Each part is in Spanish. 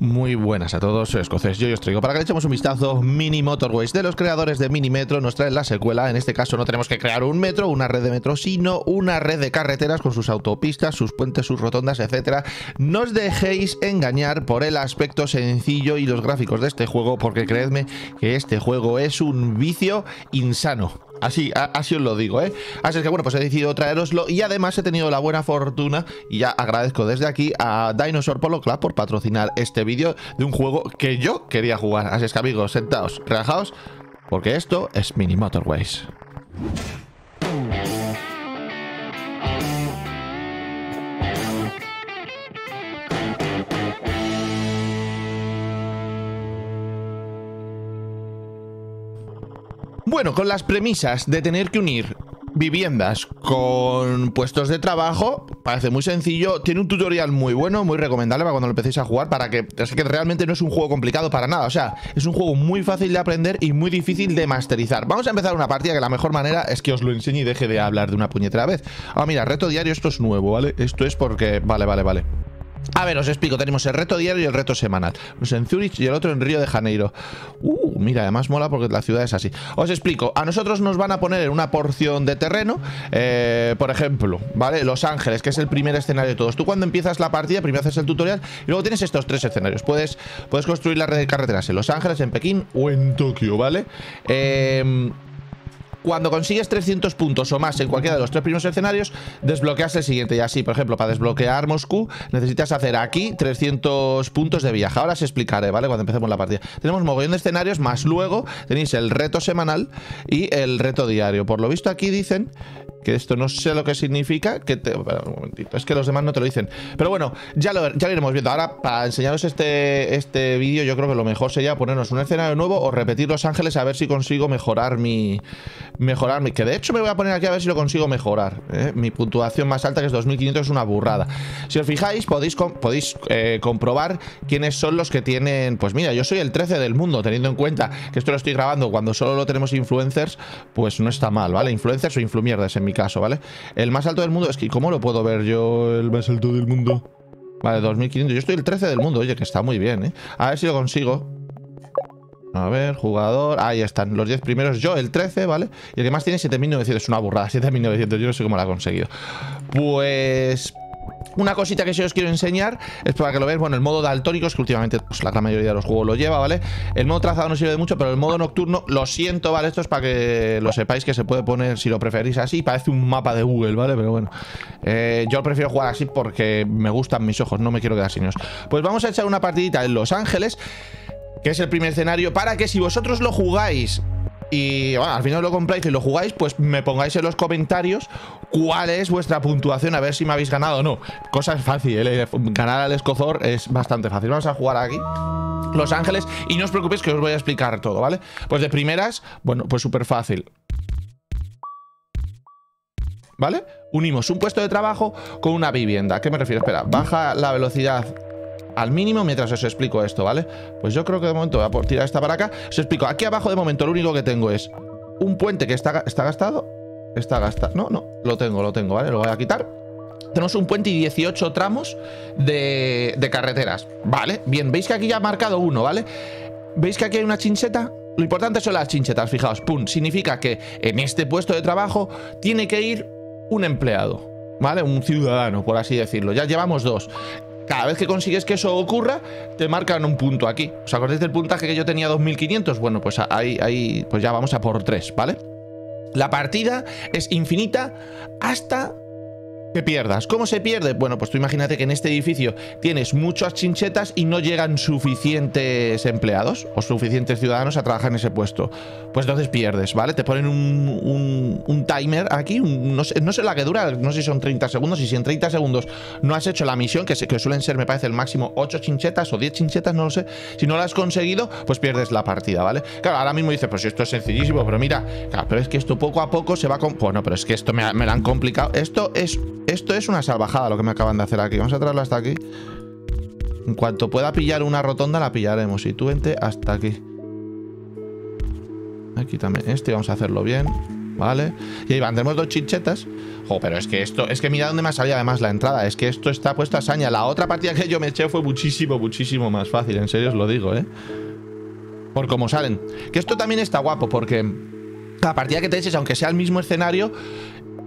Muy buenas a todos, soy Escocés, yo os traigo para que le echemos un vistazo Mini Motorways de los creadores de Mini Metro nos traen la secuela, en este caso no tenemos que crear un metro, una red de metro, sino una red de carreteras con sus autopistas, sus puentes, sus rotondas, etcétera. No os dejéis engañar por el aspecto sencillo y los gráficos de este juego, porque creedme que este juego es un vicio insano. Así, así os lo digo, ¿eh? Así es que bueno, pues he decidido traeroslo y además he tenido la buena fortuna y ya agradezco desde aquí a Dinosaur Polo Club por patrocinar este vídeo de un juego que yo quería jugar. Así es que amigos, sentaos, relajaos, porque esto es Mini Motorways. Bueno, con las premisas de tener que unir viviendas con puestos de trabajo, parece muy sencillo. Tiene un tutorial muy bueno, muy recomendable para cuando lo empecéis a jugar, para que... Es que realmente no es un juego complicado para nada, o sea, es un juego muy fácil de aprender y muy difícil de masterizar. Vamos a empezar una partida que la mejor manera es que os lo enseñe y deje de hablar de una puñetera vez. Ah, mira, reto diario, esto es nuevo, ¿vale? Esto es porque... Vale, vale, vale. A ver, os explico. Tenemos el reto diario y el reto semanal. Uno en Zurich y el otro en Río de Janeiro. Uh, mira, además mola porque la ciudad es así. Os explico. A nosotros nos van a poner en una porción de terreno, eh, por ejemplo, ¿vale? Los Ángeles, que es el primer escenario de todos. Tú cuando empiezas la partida, primero haces el tutorial y luego tienes estos tres escenarios. Puedes, puedes construir la red de carreteras en Los Ángeles, en Pekín o en Tokio, ¿vale? Eh cuando consigues 300 puntos o más en cualquiera de los tres primeros escenarios, desbloqueas el siguiente. Y así, por ejemplo, para desbloquear Moscú, necesitas hacer aquí 300 puntos de viaje. Ahora os explicaré, ¿vale? Cuando empecemos la partida. Tenemos mogollón de escenarios, más luego tenéis el reto semanal y el reto diario. Por lo visto aquí dicen que esto no sé lo que significa, que un momentito, es que los demás no te lo dicen. Pero bueno, ya lo, ya iremos viendo. Ahora, para enseñaros este, este vídeo, yo creo que lo mejor sería ponernos un escenario nuevo o repetir Los Ángeles a ver si consigo mejorar mi... Mejorar mi... Que de hecho me voy a poner aquí a ver si lo consigo mejorar. ¿eh? Mi puntuación más alta, que es 2500, es una burrada. Si os fijáis, podéis, podéis eh, comprobar quiénes son los que tienen... Pues mira, yo soy el 13 del mundo, teniendo en cuenta que esto lo estoy grabando cuando solo lo tenemos influencers, pues no está mal, ¿vale? Influencers o influmierdas en mi caso, ¿vale? El más alto del mundo, es que ¿cómo lo puedo ver yo el más alto del mundo? Vale, 2500, yo estoy el 13 del mundo, oye, que está muy bien, ¿eh? A ver si lo consigo a ver, jugador, ahí están, los 10 primeros, yo el 13, ¿vale? Y el que más tiene 7900, es una burrada, 7900, yo no sé cómo lo ha conseguido Pues... Una cosita que sí os quiero enseñar es para que lo veáis, bueno, el modo daltónicos, que últimamente pues, la gran mayoría de los juegos lo lleva, ¿vale? El modo trazado no sirve de mucho, pero el modo nocturno, lo siento, ¿vale? Esto es para que lo sepáis que se puede poner, si lo preferís así, parece un mapa de Google, ¿vale? Pero bueno, eh, yo prefiero jugar así porque me gustan mis ojos, no me quiero quedar sin ellos. Pues vamos a echar una partidita en Los Ángeles, que es el primer escenario, para que si vosotros lo jugáis y bueno, al final lo compráis y lo jugáis, pues me pongáis en los comentarios cuál es vuestra puntuación, a ver si me habéis ganado o no. Cosa fácil, ¿eh? ganar al escozor es bastante fácil. Vamos a jugar aquí. Los Ángeles, y no os preocupéis que os voy a explicar todo, ¿vale? Pues de primeras, bueno, pues súper fácil. ¿Vale? Unimos un puesto de trabajo con una vivienda. ¿A qué me refiero? Espera, baja la velocidad al mínimo mientras os explico esto, ¿vale? Pues yo creo que de momento voy a tirar esta para acá. Os explico. Aquí abajo de momento lo único que tengo es un puente que está, está gastado. Está gastado. No, no, lo tengo, lo tengo, ¿vale? Lo voy a quitar. Tenemos un puente y 18 tramos de, de carreteras. Vale, bien, veis que aquí ya ha marcado uno, ¿vale? ¿Veis que aquí hay una chincheta? Lo importante son las chinchetas, fijaos, pum, significa que en este puesto de trabajo tiene que ir un empleado, ¿vale? Un ciudadano, por así decirlo. Ya llevamos dos. Cada vez que consigues que eso ocurra, te marcan un punto aquí. ¿Os acordáis del puntaje que yo tenía 2500? Bueno, pues ahí, ahí pues ya vamos a por 3, ¿vale? La partida es infinita hasta que pierdas. ¿Cómo se pierde? Bueno, pues tú imagínate que en este edificio tienes muchas chinchetas y no llegan suficientes empleados o suficientes ciudadanos a trabajar en ese puesto. Pues entonces pierdes, ¿vale? Te ponen un, timer aquí, no, sé, no, sé, la que dura, no sé si son 30 segundos y si en 30 segundos no has hecho la misión, que, que suelen ser, me parece, el máximo 8 chinchetas o 10 chinchetas, no lo sé. Si no la has conseguido, pues pierdes la partida, ¿vale? Claro, ahora mismo dices, pues esto es sencillísimo, pero mira, claro, pero es que esto poco a poco se va con... Bueno, pero es que esto me, me lo han complicado. Esto es esto es una salvajada lo que me acaban de hacer aquí. Vamos a traerlo hasta aquí. En cuanto pueda pillar una rotonda, la pillaremos. Y tú vente hasta aquí. Aquí también este. Vamos a hacerlo bien. ¿vale? Y ahí van, dos chinchetas. Jo, pero es que esto, es que mira dónde me ha salido además la entrada. Es que esto está puesto a saña. La otra partida que yo me eché fue muchísimo, muchísimo más fácil. En serio os lo digo, ¿eh? Por cómo salen. Que esto también está guapo porque la partida que te eches, aunque sea el mismo escenario,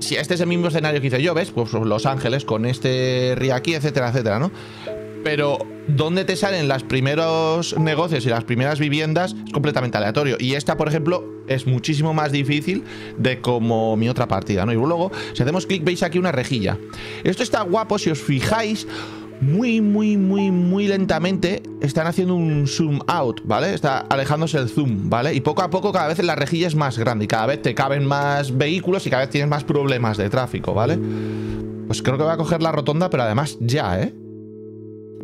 si este es el mismo escenario que hice yo, ¿ves? Pues Los Ángeles con este aquí, etcétera, etcétera, ¿no? Pero dónde te salen los primeros negocios y las primeras viviendas es completamente aleatorio. Y esta, por ejemplo, es muchísimo más difícil de como mi otra partida, ¿no? Y luego, si hacemos clic, veis aquí una rejilla. Esto está guapo si os fijáis muy, muy, muy, muy lentamente están haciendo un zoom out, ¿vale? Está alejándose el zoom, ¿vale? Y poco a poco cada vez la rejilla es más grande y cada vez te caben más vehículos y cada vez tienes más problemas de tráfico, ¿vale? Pues creo que voy a coger la rotonda, pero además ya, ¿eh?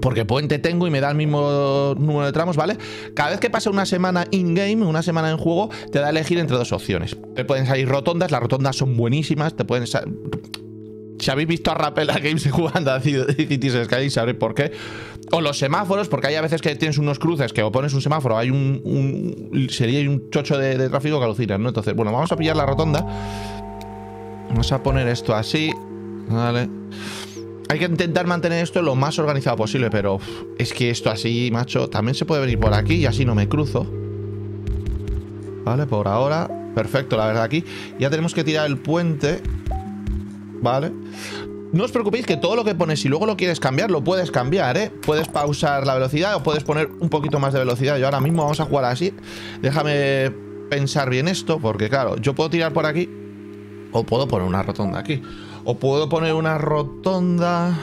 Porque puente tengo y me da el mismo número de tramos, ¿vale? Cada vez que pasa una semana in-game, una semana en juego, te da a elegir entre dos opciones. Te pueden salir rotondas, las rotondas son buenísimas, te pueden si habéis visto a Rapela Games jugando a Cities Sky, sabréis por qué. O los semáforos, porque hay a veces que tienes unos cruces que o pones un semáforo, hay un, sería un chocho de, tráfico que alucinas, ¿no? Entonces, bueno, vamos a pillar la rotonda. Vamos a poner esto así. Vale. Hay que intentar mantener esto lo más organizado posible, pero es que esto así, macho, también se puede venir por aquí y así no me cruzo. Vale, por ahora. Perfecto, la verdad, aquí. Ya tenemos que tirar el puente. ¿Vale? No os preocupéis que todo lo que pones, si luego lo quieres cambiar, lo puedes cambiar, ¿eh? Puedes pausar la velocidad o puedes poner un poquito más de velocidad. Yo ahora mismo vamos a jugar así. Déjame pensar bien esto, porque claro, yo puedo tirar por aquí o puedo poner una rotonda aquí. O puedo poner una rotonda...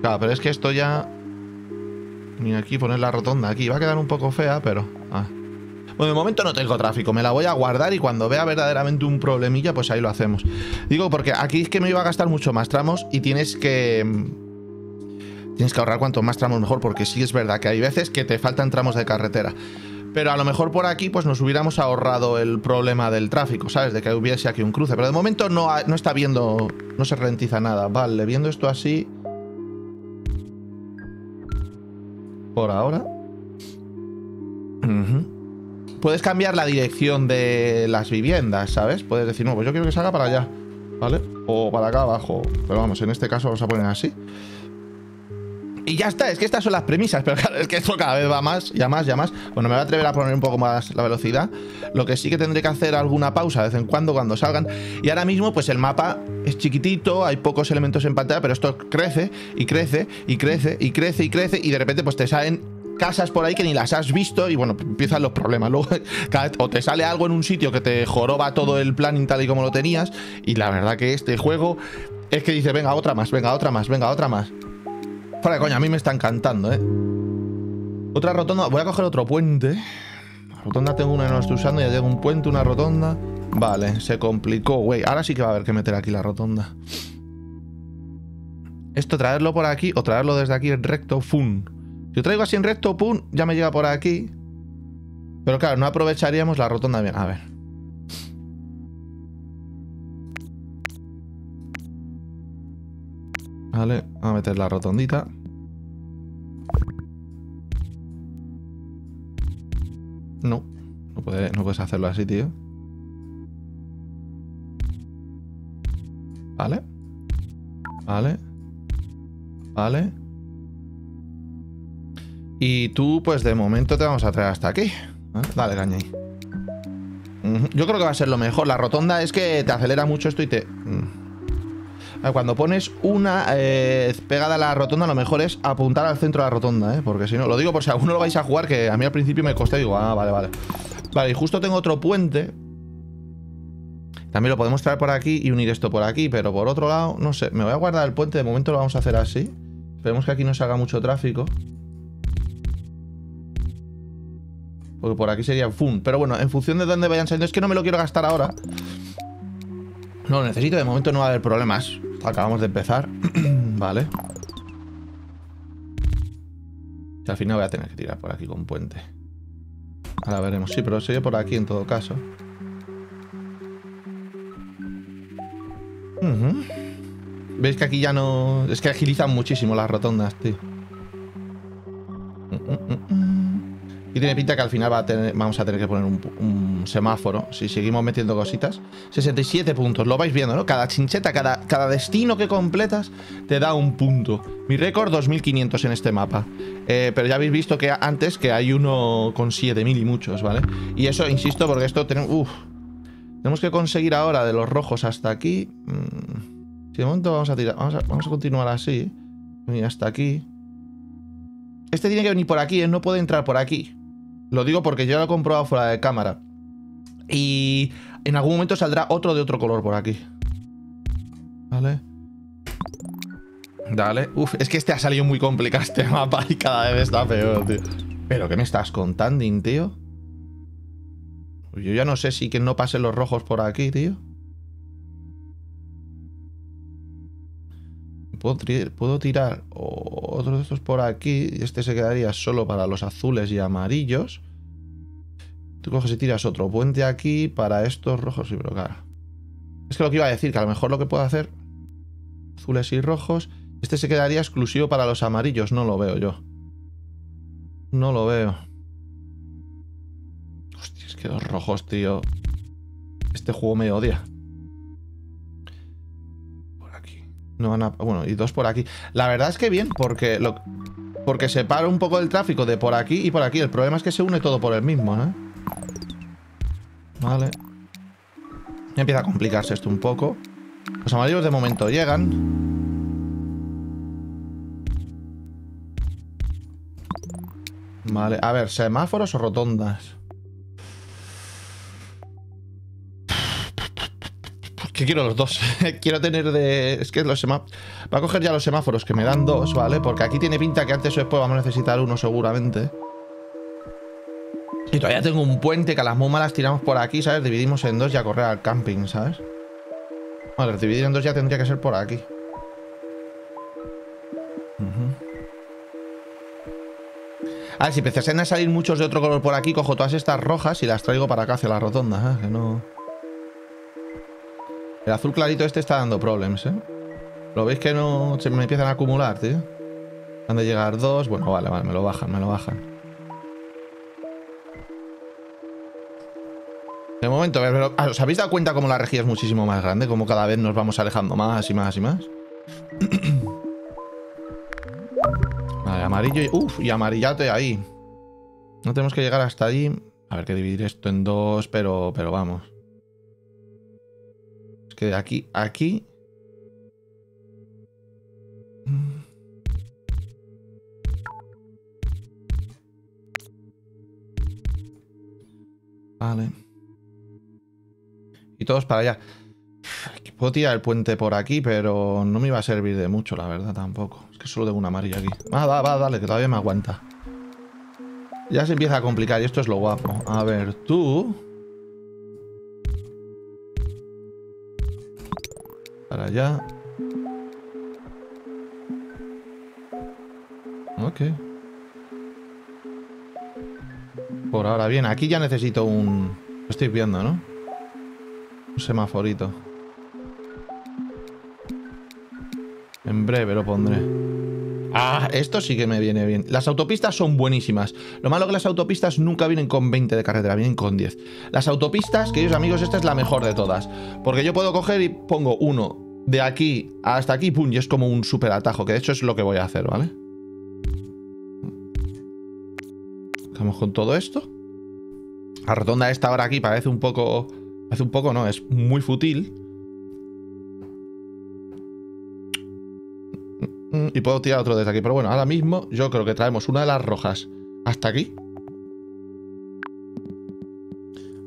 Claro, pero es que esto ya... Ni aquí poner la rotonda aquí. Va a quedar un poco fea, pero... Ah. Bueno, de momento no tengo tráfico, me la voy a guardar y cuando vea verdaderamente un problemilla, pues ahí lo hacemos. Digo, porque aquí es que me iba a gastar mucho más tramos y tienes que... Tienes que ahorrar cuanto más tramos mejor, porque sí es verdad que hay veces que te faltan tramos de carretera. Pero a lo mejor por aquí pues nos hubiéramos ahorrado el problema del tráfico, ¿sabes? De que hubiese aquí un cruce. Pero de momento no, no está viendo, no se rentiza nada. Vale, viendo esto así... Por ahora puedes cambiar la dirección de las viviendas, ¿sabes? Puedes decir, no, pues yo quiero que salga para allá, ¿vale? O para acá abajo. Pero vamos, en este caso vamos a poner así. Y ya está, es que estas son las premisas, pero claro, es que esto cada vez va más, ya más, ya más. Bueno, me voy a atrever a poner un poco más la velocidad. Lo que sí que tendré que hacer alguna pausa de vez en cuando cuando salgan. Y ahora mismo, pues el mapa es chiquitito, hay pocos elementos en pantalla, pero esto crece y crece y crece y crece y crece y de repente pues te salen casas por ahí que ni las has visto y bueno, empiezan los problemas. Luego o te sale algo en un sitio que te joroba todo el planning tal y como lo tenías y la verdad que este juego es que dice, venga, otra más, venga, otra más, venga, otra más. Fuera de coña, a mí me está encantando, ¿eh? Otra rotonda, voy a coger otro puente. La rotonda tengo una que no estoy usando, ya tengo un puente, una rotonda. Vale, se complicó, güey. Ahora sí que va a haber que meter aquí la rotonda. Esto traerlo por aquí o traerlo desde aquí recto, fun. Si traigo así en recto, pum, ya me llega por aquí. Pero claro, no aprovecharíamos la rotonda bien. A ver. Vale, a meter la rotondita. No, no, no puedes hacerlo así, tío. Vale. Vale. Vale. Y tú, pues de momento te vamos a traer hasta aquí. Dale, caña Yo creo que va a ser lo mejor. La rotonda es que te acelera mucho esto y te... Mm. Cuando pones una eh, pegada a la rotonda, lo mejor es apuntar al centro de la rotonda, ¿eh? Porque si no, lo digo por si alguno lo vais a jugar, que a mí al principio me costó, digo, ah, vale, vale. Vale, y justo tengo otro puente. También lo podemos traer por aquí y unir esto por aquí, pero por otro lado, no sé, me voy a guardar el puente, de momento lo vamos a hacer así. Esperemos que aquí no se haga mucho tráfico. Porque por aquí sería fun. Pero bueno, en función de dónde vayan saliendo. Es que no me lo quiero gastar ahora. No lo necesito. De momento no va a haber problemas. Acabamos de empezar. vale. Al final voy a tener que tirar por aquí con puente. Ahora veremos. Sí, pero sería por aquí en todo caso. ¿Veis que aquí ya no...? Es que agilizan muchísimo las rotondas, tío. Y tiene pinta que al final vamos a tener que poner un, semáforo. Si seguimos metiendo cositas. 67 puntos, lo vais viendo, ¿no? Cada chincheta, cada, destino que completas te da un punto. Mi récord 2500 en este mapa. Eh, pero ya habéis visto que antes que hay uno con 7000 y muchos, ¿vale? Y eso, insisto, porque esto tenemos... Uf, tenemos que conseguir ahora de los rojos hasta aquí. Mm, si de momento vamos a tirar... Vamos a, continuar así. Y hasta aquí. Este tiene que venir por aquí, él no puede entrar por aquí. Lo digo porque yo lo he comprobado fuera de cámara. Y en algún momento saldrá otro de otro color por aquí. Vale. Dale. Uf, es que este ha salido muy complicado este mapa y cada vez está peor, tío. ¿Pero qué me estás contando, tío? Yo ya no sé si que no pasen los rojos por aquí, tío. Puedo, puedo tirar otro de estos por aquí. Este se quedaría solo para los azules y amarillos. Tú coges y tiras otro puente aquí para estos rojos. y pero claro. Es que lo que iba a decir, que a lo mejor lo que puedo hacer... Azules y rojos. Este se quedaría exclusivo para los amarillos. No lo veo yo. No lo veo. Hostia, es que los rojos, tío. Este juego me odia. No van a... Bueno, y dos por aquí. La verdad es que bien, porque... Lo... Porque separa un poco el tráfico de por aquí y por aquí. El problema es que se une todo por el mismo, ¿no? Vale. Ya empieza a complicarse esto un poco. Los amarillos de momento llegan. Vale, a ver, semáforos o rotondas. Que quiero los dos. quiero tener de... Es que los semáforos... Va a coger ya los semáforos que me dan dos, ¿vale? Porque aquí tiene pinta que antes o después vamos a necesitar uno seguramente. Y todavía tengo un puente que a las muy malas tiramos por aquí, ¿sabes? Dividimos en dos y a correr al camping, ¿sabes? Vale, dividir en dos ya tendría que ser por aquí. A ver, si empiezan a salir muchos de otro color por aquí, cojo todas estas rojas y las traigo para acá hacia la rotonda, ¿eh? Que no... El azul clarito este está dando problemas, ¿eh? ¿Lo veis que no se me empiezan a acumular, tío? Han de llegar dos. Bueno, vale, vale, me lo bajan, me lo bajan. De momento, ah, ¿os habéis dado cuenta cómo la rejilla es muchísimo más grande? Cómo cada vez nos vamos alejando más y más y más. Vale, amarillo y... Uf, y amarillate ahí. No tenemos que llegar hasta allí. A ver, que dividir esto en dos, pero, pero vamos. Que aquí aquí... Vale. Y todos para allá. Puedo tirar el puente por aquí, pero no me iba a servir de mucho, la verdad, tampoco. Es que solo tengo una amarilla aquí. Va, va, va, dale, que todavía me aguanta. Ya se empieza a complicar y esto es lo guapo. A ver, tú... Para allá. Ok. Por ahora, bien. Aquí ya necesito un... Lo estoy viendo, ¿no? Un semaforito. En breve lo pondré. Ah, esto sí que me viene bien. Las autopistas son buenísimas. Lo malo que las autopistas nunca vienen con 20 de carretera, vienen con 10. Las autopistas, queridos amigos, esta es la mejor de todas. Porque yo puedo coger y pongo uno de aquí hasta aquí, pum, y es como un super atajo, que de hecho es lo que voy a hacer, ¿vale? Vamos con todo esto. La rotonda esta ahora aquí parece un poco... Parece un poco, no, es muy fútil. Y puedo tirar otro desde aquí. Pero bueno, ahora mismo yo creo que traemos una de las rojas hasta aquí.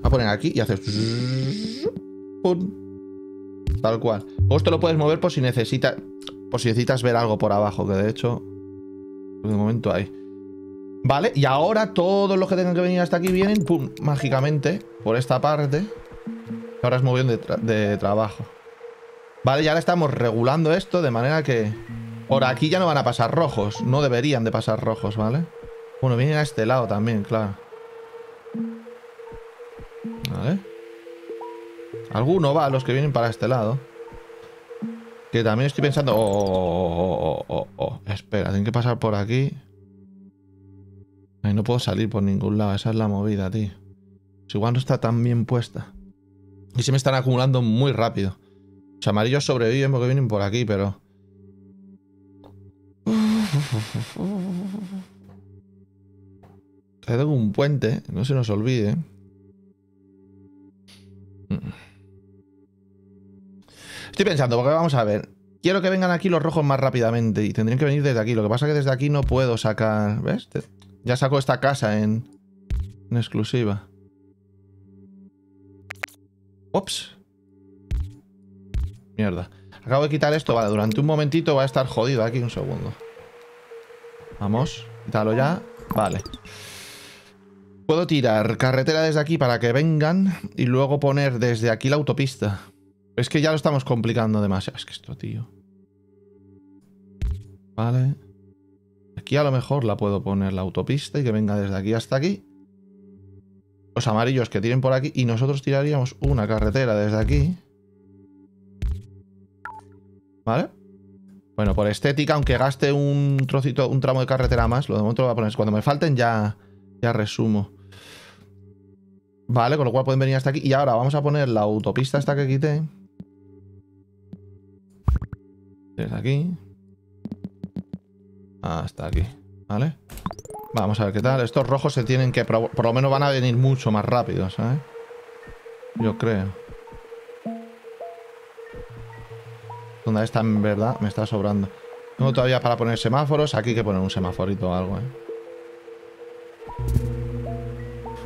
a poner aquí y haces... Tal cual. O esto lo puedes mover por si necesitas... Por si necesitas ver algo por abajo, que de hecho... De momento hay. Vale, y ahora todos los que tengan que venir hasta aquí vienen, pum, mágicamente, por esta parte. Ahora es muy bien de trabajo. Vale, y ahora estamos regulando esto de manera que... Por aquí ya no van a pasar rojos. No deberían de pasar rojos, ¿vale? Bueno, vienen a este lado también, claro. Vale. Alguno va, los que vienen para este lado. Que también estoy pensando... Oh, oh, oh, oh, Espera, tienen que pasar por aquí. Ay, no puedo salir por ningún lado. Esa es la movida, tío. Pues igual no está tan bien puesta. Y se me están acumulando muy rápido. Los amarillos sobreviven porque vienen por aquí, pero... Tengo un puente, no se nos olvide. Estoy pensando, porque vamos a ver. Quiero que vengan aquí los rojos más rápidamente y tendrían que venir desde aquí. Lo que pasa es que desde aquí no puedo sacar... ¿Ves? Ya saco esta casa en, en exclusiva. Ups. Mierda. Acabo de quitar esto. Vale, durante un momentito va a estar jodido aquí. Un segundo. Vamos. Quítalo ya. Vale. Puedo tirar carretera desde aquí para que vengan y luego poner desde aquí la autopista. Es que ya lo estamos complicando demasiado. Es que esto, tío. Vale. Aquí a lo mejor la puedo poner la autopista y que venga desde aquí hasta aquí. Los amarillos que tiren por aquí y nosotros tiraríamos una carretera desde aquí. ¿Vale? Bueno, por estética, aunque gaste un trocito, un tramo de carretera más, lo de momento lo voy a poner. Cuando me falten ya, ya resumo. Vale, con lo cual pueden venir hasta aquí. Y ahora vamos a poner la autopista esta que quité. Desde aquí. Hasta aquí. ¿Vale? Vamos a ver qué tal. Estos rojos se tienen que... Por lo menos van a venir mucho más rápido, ¿sabes? Yo creo. Donde está en verdad me está sobrando. Tengo todavía para poner semáforos. Aquí hay que poner un semaforito o algo, ¿eh?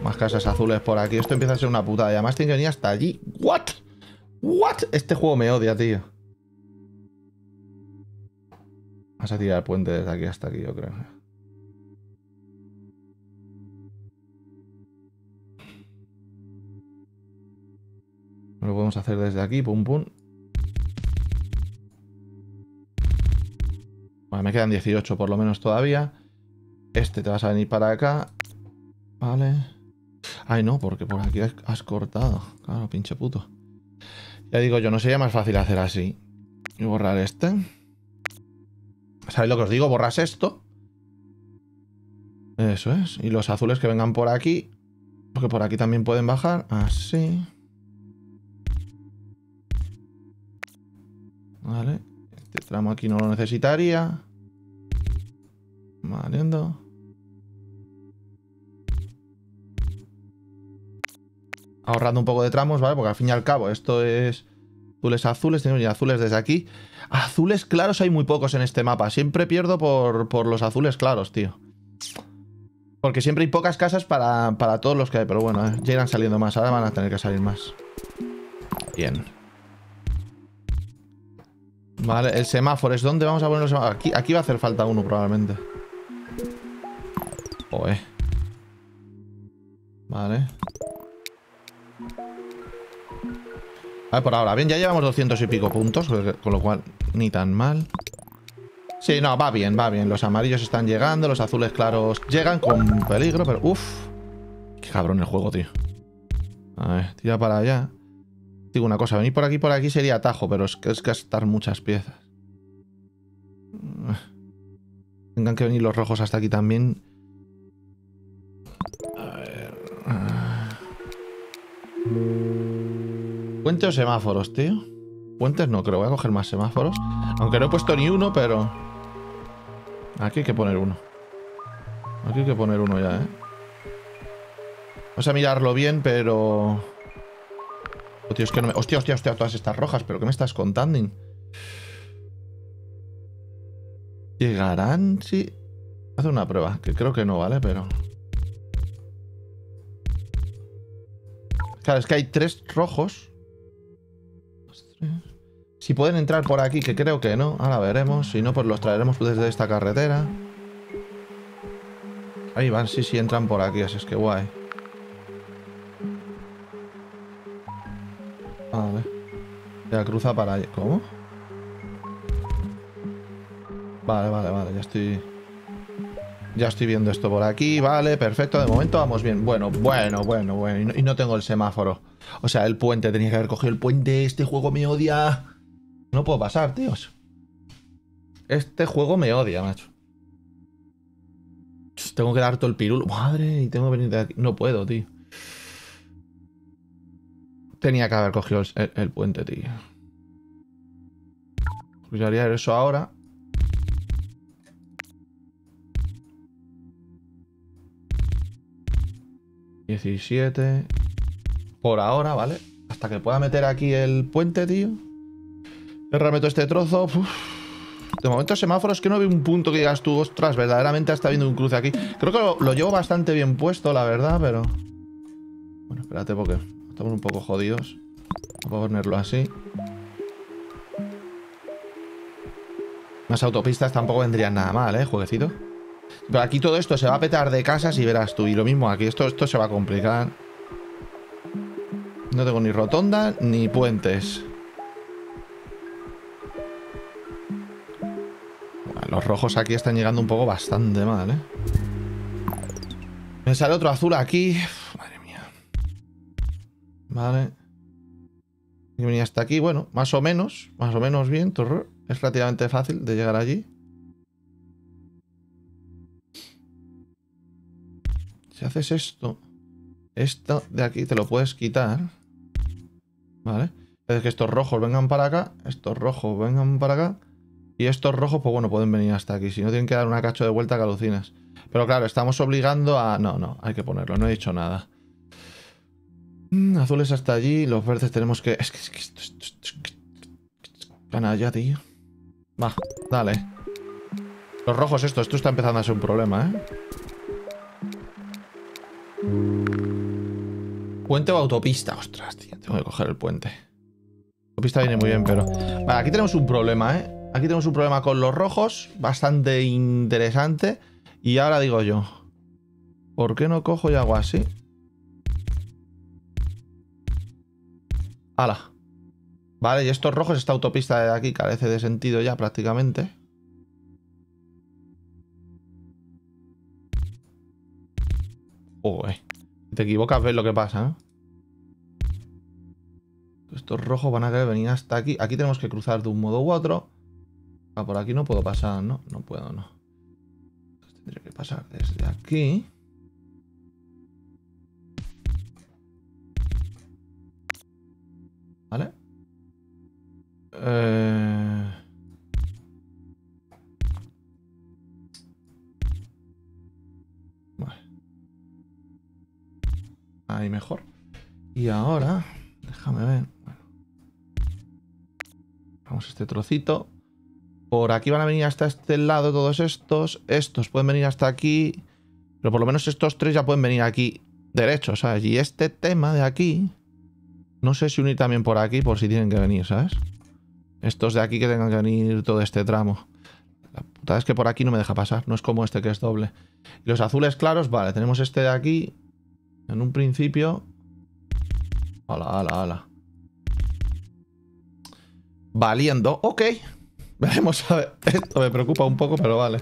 Más casas azules por aquí. Esto empieza a ser una putada. Y además tiene que venir hasta allí. ¿What? ¿What? Este juego me odia, tío. Vas a tirar el puente desde aquí hasta aquí, yo creo. Lo podemos hacer desde aquí, pum pum. Bueno, me quedan 18 por lo menos todavía. Este te vas a venir para acá. Vale. Ay, no, porque por aquí has cortado. Claro, pinche puto. Ya digo yo, no sería más fácil hacer así. Y borrar este. ¿Sabéis lo que os digo? Borras esto. Eso es. Y los azules que vengan por aquí. Porque por aquí también pueden bajar. Así. Vale. Este tramo aquí no lo necesitaría. Valiendo. ahorrando un poco de tramos, ¿vale? Porque al fin y al cabo esto es azules azules, tenemos azules desde aquí. Azules claros hay muy pocos en este mapa. Siempre pierdo por, los azules claros, tío. Porque siempre hay pocas casas para, todos los que hay. Pero bueno, eh, ya irán saliendo más. Ahora van a tener que salir más. Bien. Vale, el semáforo. ¿Es dónde vamos a poner los semáforos? Aquí, aquí va a hacer falta uno probablemente. Oe. Vale. Ver, por ahora, bien, ya llevamos 200 y pico puntos, con lo cual ni tan mal. Sí, no, va bien, va bien. Los amarillos están llegando, los azules claros llegan con peligro, pero uff. Qué cabrón el juego, tío. A ver, tira para allá. Digo una cosa, venir por aquí por aquí sería atajo, pero es que es gastar muchas piezas. Tengan que venir los rojos hasta aquí también. A ver. ¿Puente o semáforos, tío? Puentes no creo, voy a coger más semáforos. Aunque no he puesto ni uno, pero... Aquí hay que poner uno. Aquí hay que poner uno ya, ¿eh? Vamos a mirarlo bien, pero... Oh, tío, es que no me... Hostia, hostia, hostia, todas estas rojas, pero ¿qué me estás contando? ¿Llegarán? Sí. Hace una prueba, que creo que no, ¿vale? Pero... Claro, es que hay tres rojos. Si pueden entrar por aquí, que creo que no. Ahora veremos. Si no, pues los traeremos desde esta carretera. Ahí van, sí, sí, entran por aquí. Así es que guay. Vale. Ya cruza para allá. ¿Cómo? Vale, vale, vale. Ya estoy... Ya estoy viendo esto por aquí. Vale, perfecto. De momento vamos bien. Bueno, bueno, bueno, bueno. y no tengo el semáforo. O sea, el puente, tenía que haber cogido el puente. Este juego me odia. No puedo pasar, tíos. Este juego me odia, macho. Tengo que dar todo el pirulo. Madre, y tengo que venir de aquí. No puedo, tío. Tenía que haber cogido el, puente, tío. Pues haría eso ahora. Diecisiete. Por ahora, ¿vale? Hasta que pueda meter aquí el puente, tío. Cerrame todo este trozo. De momento semáforos que no veo un punto que digas tú, ostras, verdaderamente está viendo un cruce aquí. Creo que lo, llevo bastante bien puesto, la verdad, pero... Bueno, espérate porque estamos un poco jodidos. Vamos a ponerlo así. Más autopistas tampoco vendrían nada mal, ¿eh? Jueguecito. Pero aquí todo esto se va a petar de casas y verás tú. Y lo mismo aquí, esto, esto se va a complicar. No tengo ni rotonda ni puentes. Los rojos aquí están llegando un poco bastante mal, ¿eh? Me sale otro azul aquí. madre mía. Vale. Y venía hasta aquí, bueno, más o menos. Más o menos bien. Es relativamente fácil de llegar allí. Si haces esto, esto de aquí te lo puedes quitar. ¿Vale? Es que estos rojos vengan para acá, estos rojos vengan para acá. Y estos rojos, pues bueno, pueden venir hasta aquí. Si no, tienen que dar una cacho de vuelta que alucinas. Pero claro, estamos obligando a... No, no, hay que ponerlo. No he dicho nada. Mm, azules hasta allí. Los verdes tenemos que... Es que... Esto, ya, tío. Va, dale. Los rojos esto. Esto está empezando a ser un problema, ¿eh? Puente o autopista. Ostras, tío. Tengo que coger el puente. Autopista viene muy bien, pero... Vale, aquí tenemos un problema, ¿eh? Aquí tenemos un problema con los rojos, bastante interesante. Y ahora digo yo, ¿por qué no cojo y hago así? ¡Hala! Vale, y estos rojos, esta autopista de aquí carece de sentido ya prácticamente. Uy, si te equivocas ves lo que pasa, ¿no? Estos rojos van a querer venir hasta aquí. Aquí tenemos que cruzar de un modo u otro. Ah, por aquí no puedo pasar, ¿no? No puedo, no. Entonces tendría que pasar desde aquí. ¿Vale? Eh... Vale. Ahí mejor. Y ahora, déjame ver. Bueno. Vamos a este trocito. Por aquí van a venir hasta este lado todos estos. Estos pueden venir hasta aquí. Pero por lo menos estos tres ya pueden venir aquí derechos, ¿sabes? Y este tema de aquí... No sé si unir también por aquí por si tienen que venir, ¿sabes? Estos de aquí que tengan que venir todo este tramo. La puta es que por aquí no me deja pasar. No es como este que es doble. Y los azules claros, vale. Tenemos este de aquí. En un principio... Hala, hala, hala. Valiendo. Ok. Veremos a ver. Esto me preocupa un poco, pero vale.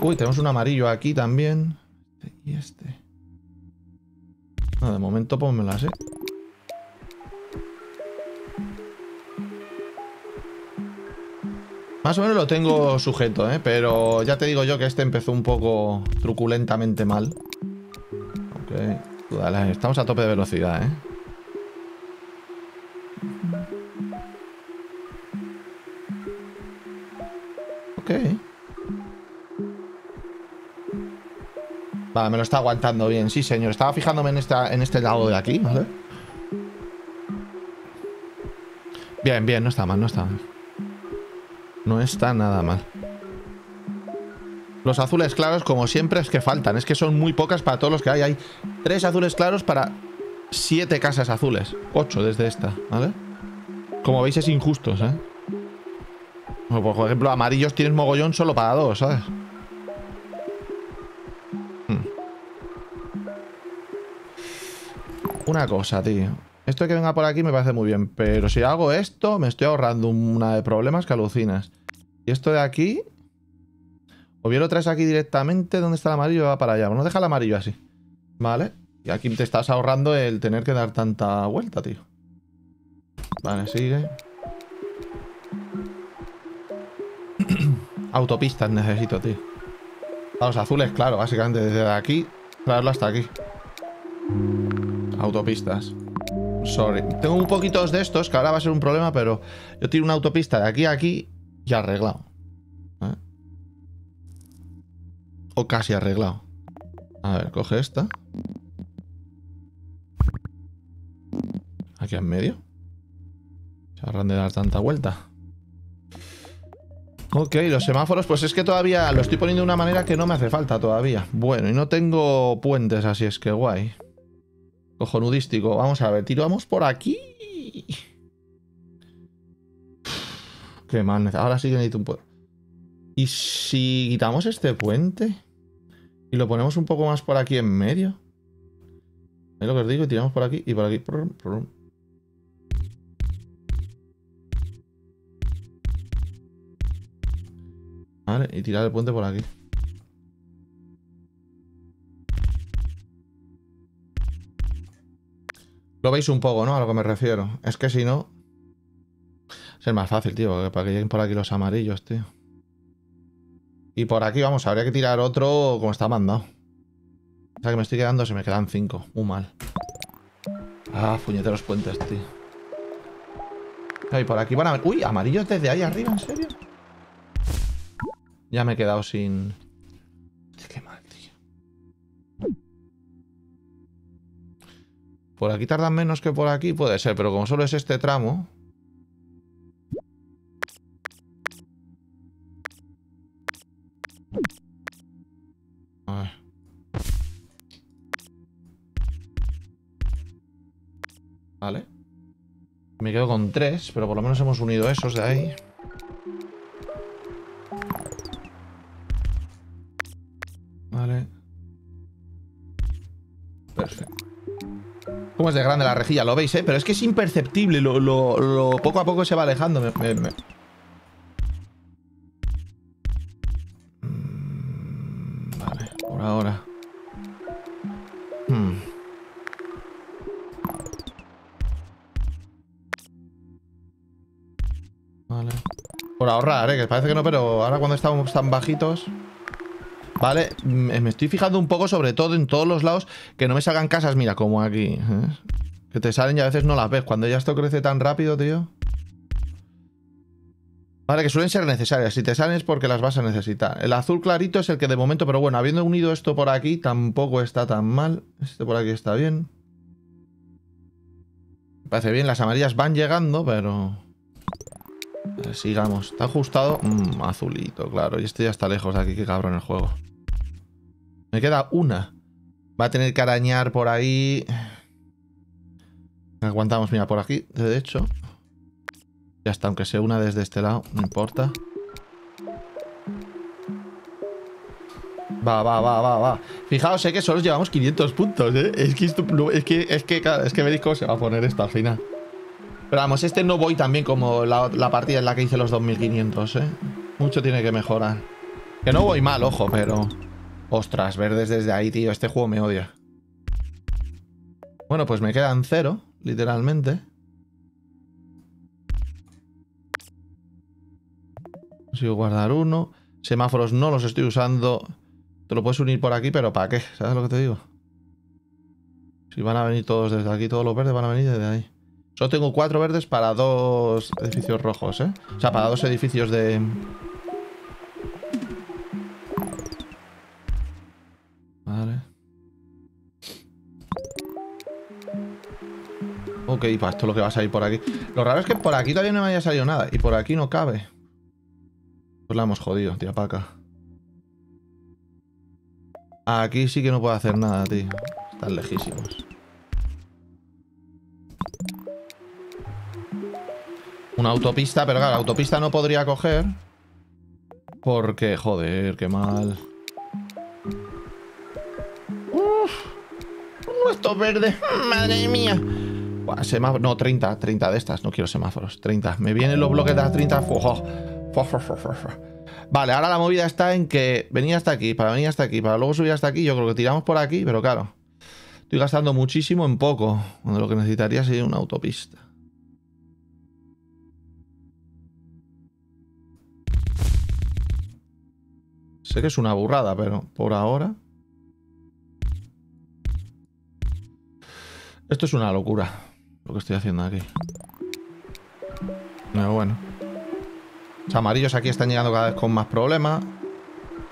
Uy, tenemos un amarillo aquí también. Este y este. No, de momento pónmelas, ¿eh? Más o menos lo tengo sujeto, ¿eh? Pero ya te digo yo que este empezó un poco truculentamente mal. Ok. Estamos a tope de velocidad, ¿eh? Ok. Vale, me lo está aguantando bien. Sí, señor. Estaba fijándome en, esta, en este lado de aquí, ¿vale? Bien, bien. No está mal, no está mal. No está nada mal. Los azules claros, como siempre, es que faltan. Es que son muy pocas para todos los que hay. Hay tres azules claros para siete casas azules. Ocho desde esta, ¿vale? Como veis es injusto, ¿eh? Por ejemplo, amarillos tienes mogollón solo para dos, ¿sabes? Hmm. Una cosa, tío. Esto que venga por aquí me parece muy bien, pero si hago esto, me estoy ahorrando una de problemas que alucinas. Y esto de aquí... O bien lo traes aquí directamente, donde está el amarillo, va para allá. Bueno, deja el amarillo así. ¿Vale? Y aquí te estás ahorrando el tener que dar tanta vuelta, tío. Vale, sigue. Autopistas necesito, tío. los azules, claro, básicamente desde aquí, traerlo hasta aquí. Autopistas. Sorry. Tengo un poquito de estos, que ahora va a ser un problema, pero yo tiro una autopista de aquí a aquí y arreglado. ¿Eh? O casi arreglado. A ver, coge esta. Aquí en medio. Se harán de dar tanta vuelta. Ok, los semáforos, pues es que todavía lo estoy poniendo de una manera que no me hace falta todavía. Bueno, y no tengo puentes, así es que guay. Cojonudístico. Vamos a ver, tiramos por aquí. Qué mal, ahora sí que necesito un puente. ¿Y si quitamos este puente? Y lo ponemos un poco más por aquí en medio. Es lo que os digo, tiramos por aquí y por aquí. Vale, y tirar el puente por aquí. Lo veis un poco, ¿no? A lo que me refiero. Es que si no... Es más fácil, tío, para que lleguen por aquí los amarillos, tío. Y por aquí, vamos, habría que tirar otro como está mandado. O sea que me estoy quedando, se me quedan cinco. Muy mal. Ah, los puentes, tío. Y por aquí van a. Uy, amarillos desde ahí arriba, ¿en serio? Ya me he quedado sin... Qué mal, tío. Por aquí tardan menos que por aquí, puede ser, pero como solo es este tramo... A ver. Vale. Me quedo con tres, pero por lo menos hemos unido esos de ahí. Cómo es de grande la rejilla, lo veis, ¿eh? Pero es que es imperceptible, lo, poco a poco se va alejando. Mm, vale, por ahora. Hmm. Vale. Por ahorrar, ¿eh? Que parece que no, pero ahora cuando estamos tan bajitos... ¿Vale? Mm, me estoy fijando un poco sobre todo en todos los lados que no me salgan casas, mira, como aquí. ¿eh? Que te salen y a veces no las ves. Cuando ya esto crece tan rápido, tío. Vale, que suelen ser necesarias. Si te salen es porque las vas a necesitar. El azul clarito es el que de momento, pero bueno, habiendo unido esto por aquí, tampoco está tan mal. Este por aquí está bien. Me parece bien, las amarillas van llegando, pero... sigamos. Está ajustado. Mm, azulito, claro. Y este ya está lejos de aquí, qué cabrón el juego. Me queda una. Va a tener que arañar por ahí. Aguantamos, mira, por aquí, de hecho. Ya está, aunque sea una desde este lado, no importa. Va, va, va, va, va. Fijaos, sé que solo llevamos 500 puntos, ¿eh? Es que, esto, es que, es que, es que veréis cómo se va a poner esto al final. Pero vamos, este no voy tan bien como la, partida en la que hice los 2500, ¿eh? Mucho tiene que mejorar. Que no voy mal, ojo, pero... Ostras, verdes desde ahí, tío. Este juego me odia. Bueno, pues me quedan cero, literalmente. Consigo guardar uno. Semáforos no los estoy usando. Te lo puedes unir por aquí, pero ¿para qué? ¿Sabes lo que te digo? Si van a venir todos desde aquí, todos los verdes van a venir desde ahí. Solo tengo cuatro verdes para dos edificios rojos, ¿eh? O sea, para dos edificios de, Ok, para esto es lo que va a salir por aquí. Lo raro es que por aquí todavía no me haya salido nada. Y por aquí no cabe. Pues la hemos jodido, tía paca. Aquí sí que no puedo hacer nada, tío. Están lejísimos. Una autopista, pero claro, la autopista no podría coger. Porque, joder, qué mal. Uf, esto verde. Madre mía. No, 30, 30 de estas. No quiero semáforos. 30. Me vienen los bloques de las 30. Vale, ahora la movida está en que venía hasta aquí, para venir hasta aquí, para luego subir hasta aquí. Yo creo que tiramos por aquí, pero claro. Estoy gastando muchísimo en poco. Cuando lo que necesitaría sería una autopista. Sé que es una burrada, pero por ahora... Esto es una locura, lo que estoy haciendo aquí. Pero bueno. Los amarillos aquí están llegando cada vez con más problemas.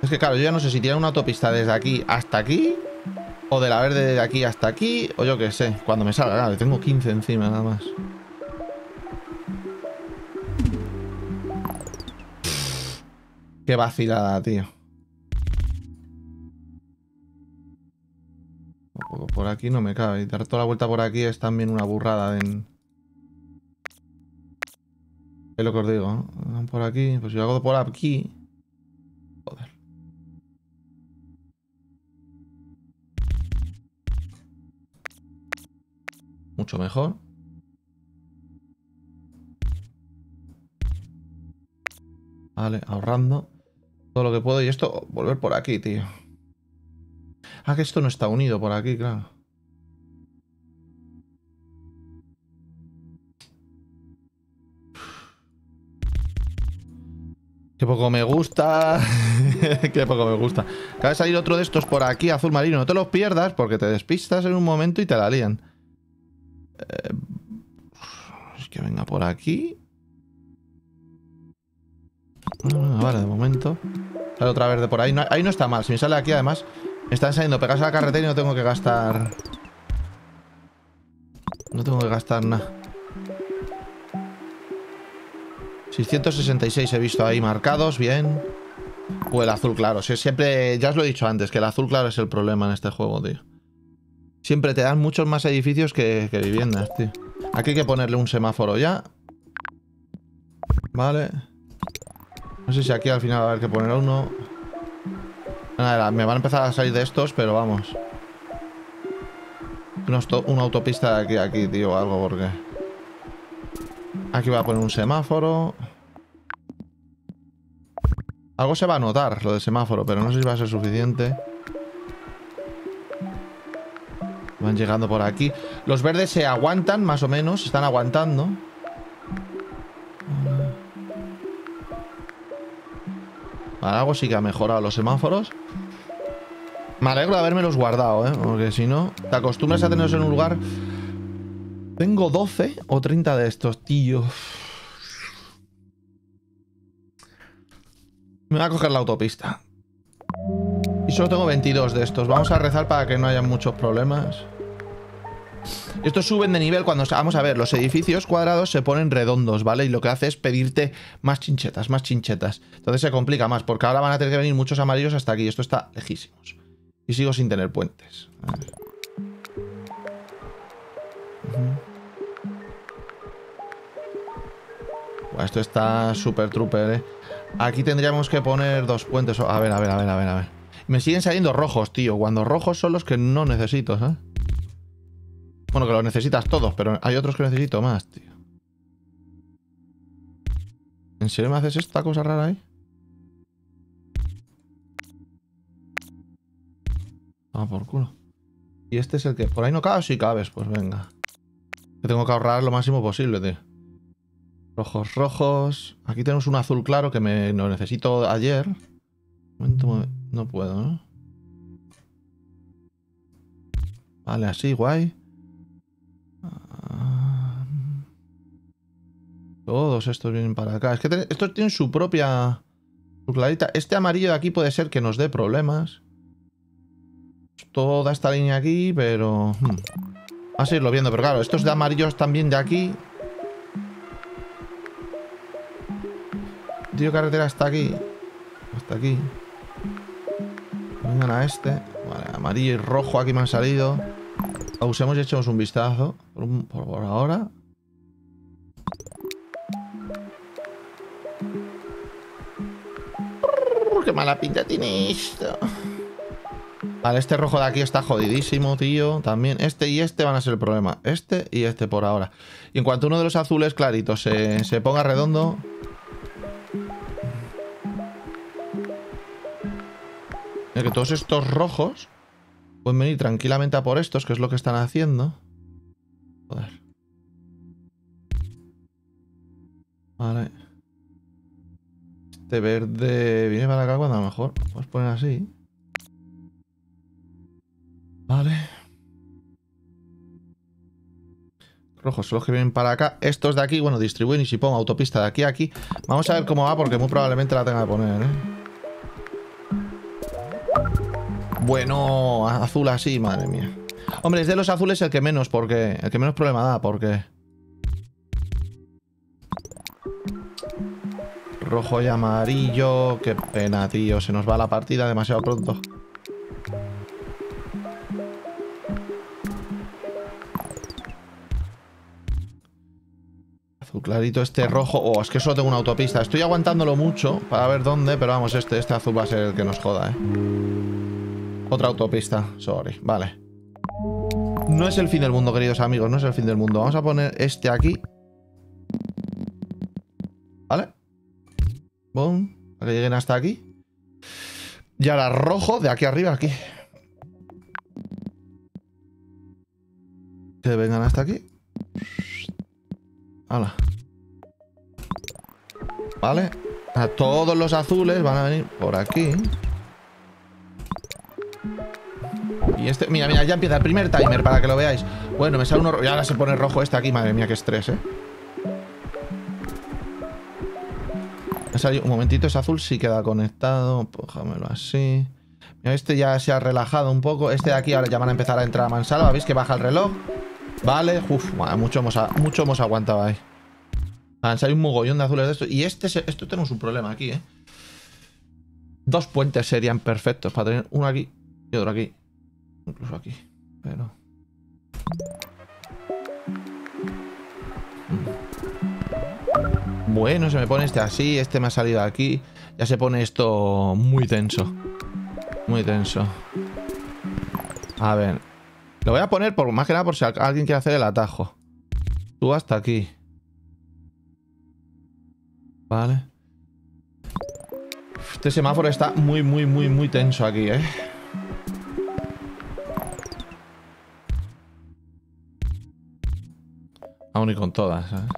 Es que claro, yo ya no sé si tienen una autopista desde aquí hasta aquí. O de la verde de aquí hasta aquí. O yo qué sé. Cuando me salga, claro, tengo 15 encima nada más. Qué vacilada, tío. Por aquí no me cabe. Y dar toda la vuelta por aquí es también una burrada en... Es lo que os digo. Por aquí. Pues si yo hago por aquí... Joder. Mucho mejor. Vale, ahorrando todo lo que puedo. Y esto, volver por aquí, tío. Ah, que esto no está unido por aquí, claro. Qué poco me gusta. Qué poco me gusta. Acaba de salir otro de estos por aquí, azul marino. No te los pierdas porque te despistas en un momento y te la lían. Eh, es que venga por aquí. Ah, vale, de momento. Sale otra verde por ahí. ahí no está mal. Si me sale aquí, además, me están saliendo pegas a la carretera y no tengo que gastar... No tengo que gastar nada. 666 he visto ahí marcados, bien. O el azul claro. siempre, ya os lo he dicho antes, que el azul claro es el problema en este juego, tío. Siempre te dan muchos más edificios que, viviendas, tío. Aquí hay que ponerle un semáforo ya. Vale. No sé si aquí al final va a haber que poner uno. me van a empezar a salir de estos, pero vamos. Una, autopista de aquí aquí, tío, algo, porque... Aquí voy a poner un semáforo. Algo se va a notar, lo del semáforo, pero no sé si va a ser suficiente. Van llegando por aquí. Los verdes se aguantan, más o menos. Están aguantando. Vale, algo sí que ha mejorado los semáforos. Me alegro de haberme los guardado, ¿eh? Porque si no, te acostumbras a tenerlos en un lugar... Tengo 12 o 30 de estos, tío. Me voy a coger la autopista. Y solo tengo 22 de estos. Vamos a rezar para que no haya muchos problemas. Estos suben de nivel cuando... Vamos a ver, los edificios cuadrados se ponen redondos, ¿vale? Y lo que hace es pedirte más chinchetas, más chinchetas. Entonces se complica más, porque ahora van a tener que venir muchos amarillos hasta aquí. Esto está lejísimos. Y sigo sin tener puentes. Esto está súper trooper, ¿eh? Aquí tendríamos que poner dos puentes. A ver, a ver, a ver, a ver, a ver. Me siguen saliendo rojos, tío. Cuando rojos son los que no necesito, ¿eh? Bueno, que los necesitas todos, pero hay otros que necesito más, tío. ¿En serio me haces esta cosa rara ahí? Ah, por culo. Y este es el que... ¿Por ahí no cabe? Sí cabes, pues venga. Que tengo que ahorrar lo máximo posible, tío. Rojos, rojos. Aquí tenemos un azul claro que me lo necesito ayer. momento, no puedo, ¿no? Vale, así, guay. Todos estos vienen para acá. Estos tienen su propia... Clarita. Este amarillo de aquí puede ser que nos dé problemas. Toda esta línea aquí, pero... Hmm. Vamos a irlo viendo, pero claro, estos de amarillos también de aquí. Tío, carretera hasta aquí. Hasta aquí. Vengan a este. Vale, amarillo y rojo aquí me han salido. Usemos y echemos un vistazo. por ahora. qué mala pinta tiene esto. Vale, este rojo de aquí está jodidísimo, tío. También este y este van a ser el problema. Este y este por ahora. Y en cuanto uno de los azules claritos se, se ponga redondo... Que todos estos rojos pueden venir tranquilamente a por estos, que es lo que están haciendo. Joder. este verde viene para acá cuando a lo mejor pues poner así. Vale. Rojos son los que vienen para acá. Estos de aquí, bueno, distribuyen y si pongo autopista de aquí a aquí. Vamos a ver cómo va porque muy probablemente la tenga que poner, ¿eh? Bueno, azul así, madre mía. Hombre, es de los azules el que menos, porque... El que menos problema da, porque... Rojo y amarillo. Qué pena, tío. Se nos va la partida demasiado pronto. Azul clarito, este rojo. Oh, es que solo tengo una autopista. Estoy aguantándolo mucho para ver dónde, pero vamos, este, este azul va a ser el que nos joda, ¿eh? Otra autopista. Sorry. Vale. No es el fin del mundo, queridos amigos. No es el fin del mundo. Vamos a poner este aquí. ¿Vale? Boom. Para que lleguen hasta aquí. Y ahora rojo de aquí arriba, aquí. Que vengan hasta aquí. Hala. Vale. A todos los azules van a venir por aquí. Y este... Mira, mira, ya empieza el primer timer para que lo veáis. Bueno, me sale uno... Y ahora se pone rojo este aquí. Madre mía, qué estrés, ¿eh? Un momentito, ese azul sí queda conectado. Pójamelo así. Este ya se ha relajado un poco. Este de aquí ahora ya van a empezar a entrar a mansalva. ¿Veis que baja el reloj? Vale. Uf, mucho hemos, mucho hemos aguantado ahí. Hay un mogollón de azules de esto. Y este, esto tenemos un problema aquí, ¿eh? Dos puentes serían perfectos para tener uno aquí y otro aquí. Incluso aquí. Pero... Bueno, se me pone este así, este me ha salido aquí. Ya se pone esto muy tenso. Muy tenso. A ver. Lo voy a poner por más que nada por si alguien quiere hacer el atajo. Tú hasta aquí. Vale. Este semáforo está muy, muy, muy, muy tenso aquí, ¿eh? Aún y con todas, ¿sabes?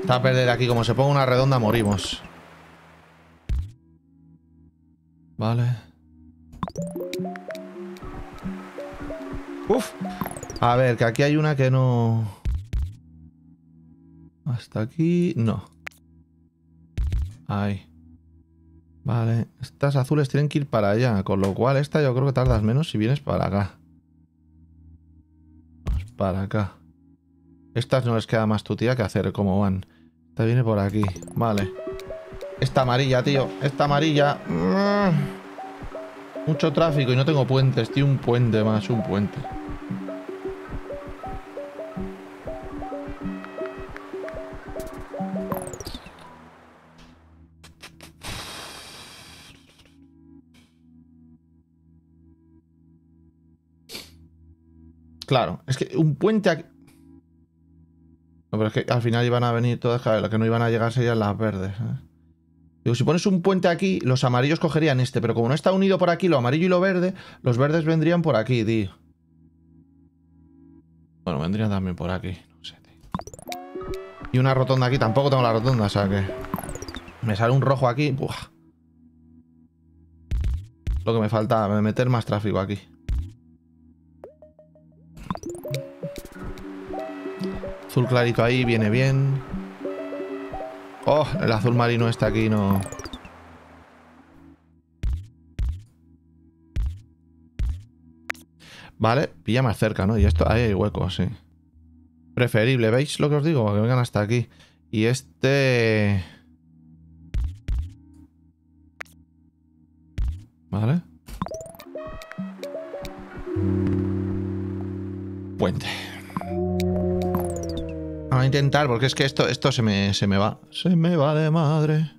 Está a perder aquí. Como se ponga una redonda, morimos. Vale. Uf. A ver, que aquí hay una que no... Hasta aquí... No. Ahí. Vale. Estas azules tienen que ir para allá. Con lo cual esta yo creo que tardas menos si vienes para acá. Para acá. Estas no les queda más tu tía que hacer como van. Esta viene por aquí. Vale. Esta amarilla, tío. Esta amarilla. Mm. Mucho tráfico y no tengo puentes, tío. Un puente más, un puente. Claro, es que un puente aquí pero es que al final iban a venir todas, las que no iban a llegar serían las verdes. Digo, si pones un puente aquí, los amarillos cogerían este, pero como no está unido por aquí lo amarillo y lo verde, los verdes vendrían por aquí, tío. Bueno, vendrían también por aquí, no sé, tío. Y una rotonda aquí, tampoco tengo la rotonda, o sea que... Me sale un rojo aquí, Buah. Lo que me falta, meter más tráfico aquí. Azul clarito ahí, viene bien. Oh, el azul marino está aquí, no... Vale, pilla más cerca, ¿no? Y esto, ahí hay huecos, sí. Preferible, ¿veis lo que os digo? Que vengan hasta aquí. Y este... Vale. Puente a intentar, porque es que esto, esto se, me, se me va. Se me va de madre.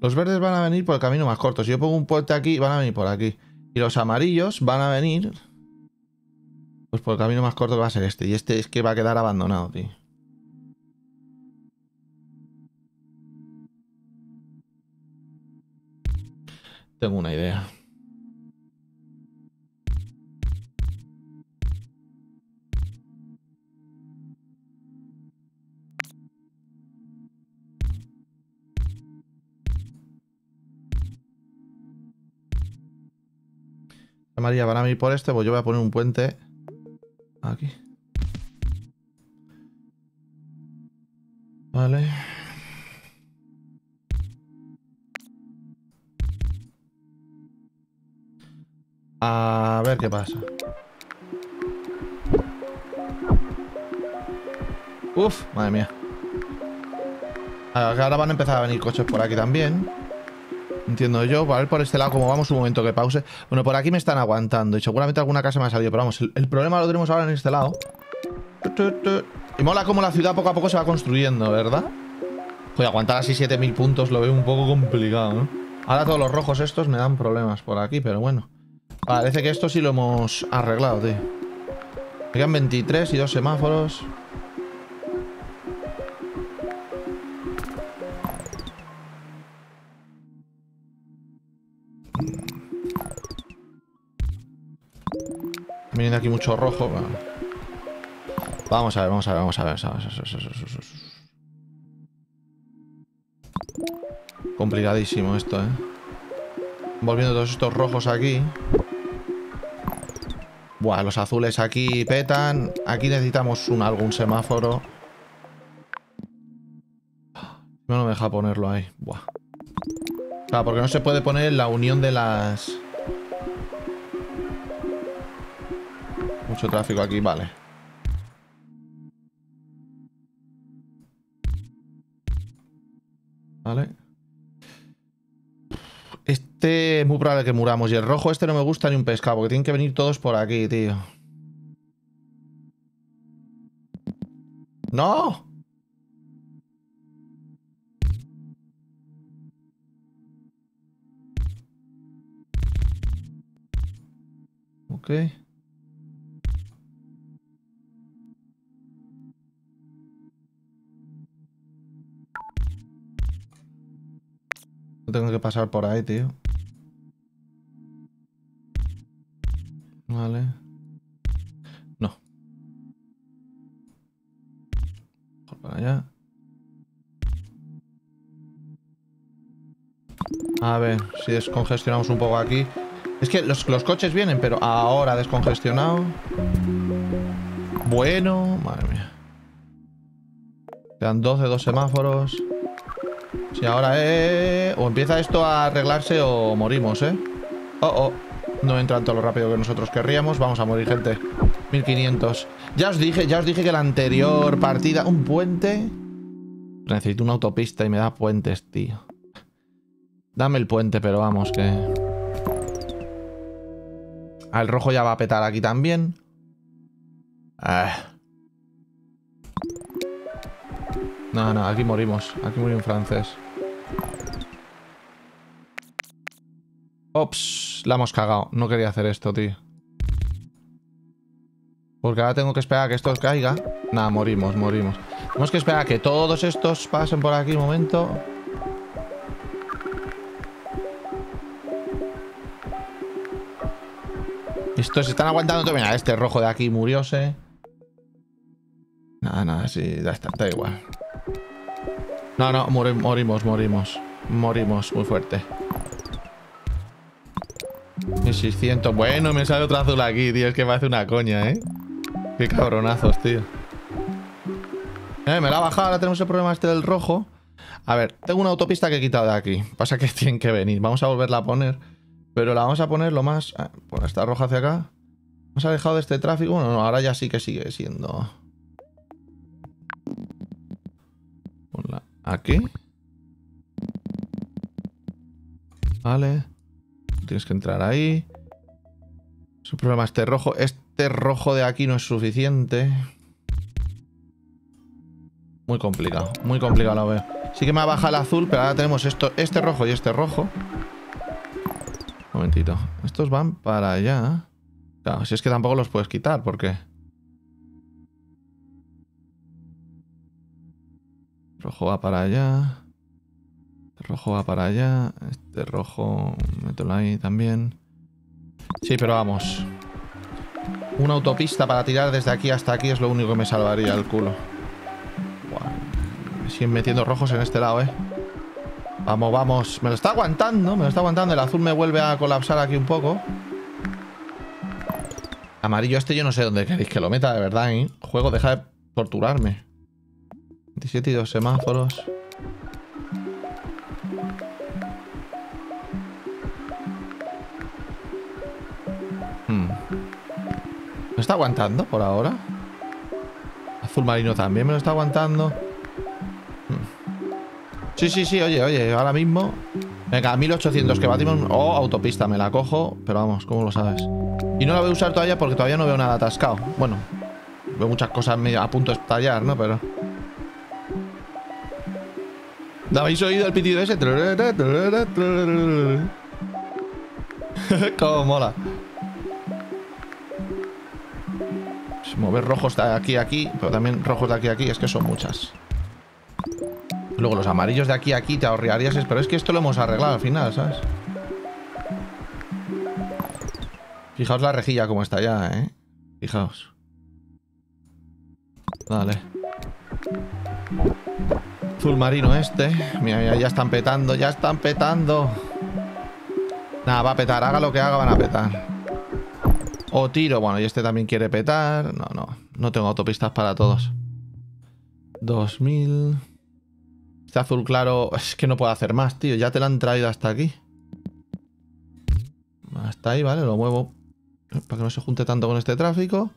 Los verdes van a venir por el camino más corto. Si yo pongo un puente aquí, van a venir por aquí. Y los amarillos van a venir... Pues por el camino más corto va a ser este. Y este es que va a quedar abandonado, tío. Tengo una idea. Amarilla van a venir por este, pues yo voy a poner un puente aquí. Vale. A ver qué pasa. Uf, madre mía. Ahora van a empezar a venir coches por aquí también. Entiendo yo. A ver por este lado cómo vamos. Un momento que pause. Bueno, por aquí me están aguantando. Y seguramente alguna casa me ha salido. Pero vamos, el, problema lo tenemos ahora en este lado. Y mola como la ciudad poco a poco se va construyendo, ¿verdad? Joder, aguantar así 7000 puntos lo veo un poco complicado, ¿no? Ahora todos los rojos estos me dan problemas por aquí, pero bueno. Parece que esto sí lo hemos arreglado, tío. Quedan 23 y dos semáforos. Viene aquí mucho rojo. Vamos a ver, vamos a ver, vamos a ver. Complicadísimo esto, ¿eh? Volviendo todos estos rojos aquí. Buah, los azules aquí petan. Aquí necesitamos un, algún semáforo. No me deja ponerlo ahí. Buah. Claro, porque no se puede poner la unión de las... Mucho tráfico aquí, vale. Vale. Este es muy probable que muramos. Y el rojo este no me gusta ni un pescado, porque tienen que venir todos por aquí, tío. ¡No! Ok. Tengo que pasar por ahí, tío. Vale. No. Por para allá. A ver, si descongestionamos un poco aquí. Es que los, los coches vienen, pero ahora descongestionado. Bueno, madre mía. Quedan 12, dos semáforos. Si ahora, eh, O empieza esto a arreglarse o morimos, ¿eh? Oh, oh. No entran todo lo rápido que nosotros querríamos. Vamos a morir, gente. 1500. Ya os dije, ya os dije que la anterior partida... ¿Un puente? Necesito una autopista y me da puentes, tío. Dame el puente, pero vamos, que... Ah, el rojo ya va a petar aquí también. Ah. No, no, aquí morimos. Aquí murió un francés. Ops, la hemos cagado. No quería hacer esto, tío. Porque ahora tengo que esperar a que esto caiga. Nada, morimos, morimos. Tenemos que esperar a que todos estos pasen por aquí un momento. Estos están aguantando Mira, este rojo de aquí murióse. Nada, nada, sí, ya está, da igual. No, no, morimos, morimos. Morimos muy fuerte. 1600. Bueno, me sale otro azul aquí, tío. Es que me hace una coña, ¿eh? Qué cabronazos, tío. Eh, me la ha bajado. Ahora tenemos el problema este del rojo. A ver, tengo una autopista que he quitado de aquí. Pasa que tienen que venir. Vamos a volverla a poner. Pero la vamos a poner lo más... Ah, bueno, esta roja hacia acá. Hemos alejado de este tráfico. Bueno, no, ahora ya sí que sigue siendo... Aquí. Vale. Tienes que entrar ahí. Es un problema este rojo. Este rojo de aquí no es suficiente. Muy complicado. Muy complicado lo veo. Sí que me baja el azul, pero ahora tenemos esto, este rojo y este rojo. Un momentito. Estos van para allá. Claro, si es que tampoco los puedes quitar, porque... rojo va para allá. Este rojo va para allá. Este rojo, mételo ahí también. Sí, pero vamos. Una autopista para tirar desde aquí hasta aquí es lo único que me salvaría el culo. Me siguen metiendo rojos en este lado, ¿eh? Vamos, vamos. Me lo está aguantando, me lo está aguantando. El azul me vuelve a colapsar aquí un poco. Amarillo este yo no sé dónde queréis que lo meta, de verdad, ¿eh? Juego, deja de torturarme. 27 y dos semáforos. Hmm. ¿Me está aguantando por ahora? Azul marino también me lo está aguantando. Hmm. Sí, sí, sí, oye, oye, ahora mismo... Venga, 1800 que batimos... Oh, autopista, me la cojo. Pero vamos, ¿cómo lo sabes? Y no la voy a usar todavía porque todavía no veo nada atascado. Bueno, veo muchas cosas a punto de estallar, ¿no? Pero... ¿Habéis oído el pitido ese? Cómo mola. Mover rojos de aquí a aquí, pero también rojos de aquí a aquí, es que son muchas. Luego los amarillos de aquí a aquí te ahorrarías, pero es que esto lo hemos arreglado al final, ¿sabes? Fijaos la rejilla como está ya, ¿eh? Fijaos. Vale. Azul marino este. Mira, mira, ya están petando, ya están petando. Nada, va a petar. Haga lo que haga, van a petar. O tiro. Bueno, y este también quiere petar. No, no. No tengo autopistas para todos. 2000. Este azul claro... Es que no puedo hacer más, tío. Ya te lo han traído hasta aquí. Hasta ahí, vale. Lo muevo. Para que no se junte tanto con este tráfico.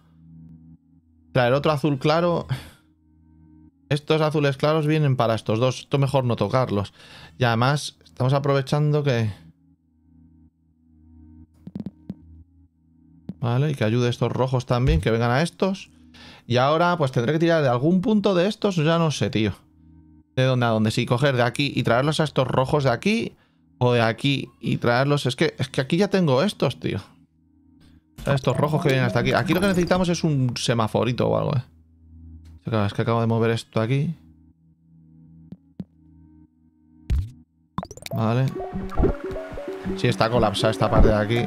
Traer otro azul claro... Estos azules claros vienen para estos dos. Esto mejor no tocarlos. Y además, estamos aprovechando que... Vale, y que ayude estos rojos también, que vengan a estos. Y ahora, pues tendré que tirar de algún punto de estos, ya no sé, tío. De dónde a dónde, sí, coger de aquí y traerlos a estos rojos de aquí. O de aquí y traerlos... Es que, es que aquí ya tengo estos, tío. estos rojos que vienen hasta aquí. Aquí lo que necesitamos es un semaforito o algo, eh. Es que acabo de mover esto aquí. Vale. Sí, está colapsada esta parte de aquí.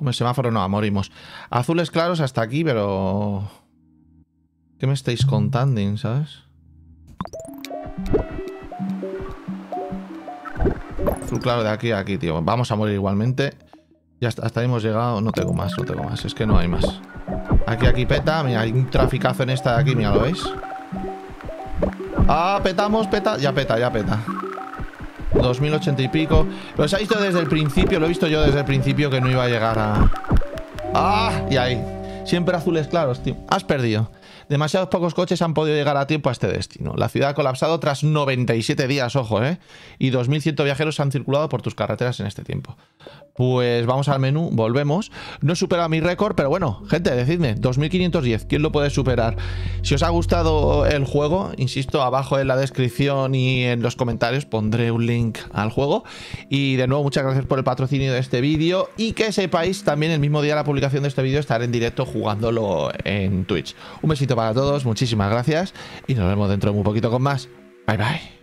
El semáforo no, morimos. Azules claros hasta aquí, pero... ¿Qué me estáis contando, sabes? Azul claro de aquí a aquí, tío. Vamos a morir igualmente. Ya hasta, hasta hemos llegado. No tengo más, no tengo más. Es que no hay más. Aquí, aquí peta. Mira, hay un traficazo en esta de aquí, mira, ¿lo veis? Ah, petamos, peta. Ya peta, ya peta. 2080 y pico. Se ha visto desde el principio, lo he visto yo desde el principio que no iba a llegar a... ¡Ah! Y ahí. Siempre azules claros, tío. Has perdido. Demasiados pocos coches han podido llegar a tiempo a este destino. La ciudad ha colapsado tras 97 días, ojo, ¿eh? Y 2.100 viajeros han circulado por tus carreteras en este tiempo. Pues vamos al menú, volvemos. No he superado mi récord, pero bueno, gente, decidme, 2510, ¿quién lo puede superar? Si os ha gustado el juego, insisto, abajo en la descripción y en los comentarios pondré un link al juego. Y de nuevo, muchas gracias por el patrocinio de este vídeo y que sepáis también el mismo día de la publicación de este vídeo estar en directo jugándolo en Twitch. Un besito para todos, muchísimas gracias y nos vemos dentro de muy poquito con más. Bye bye.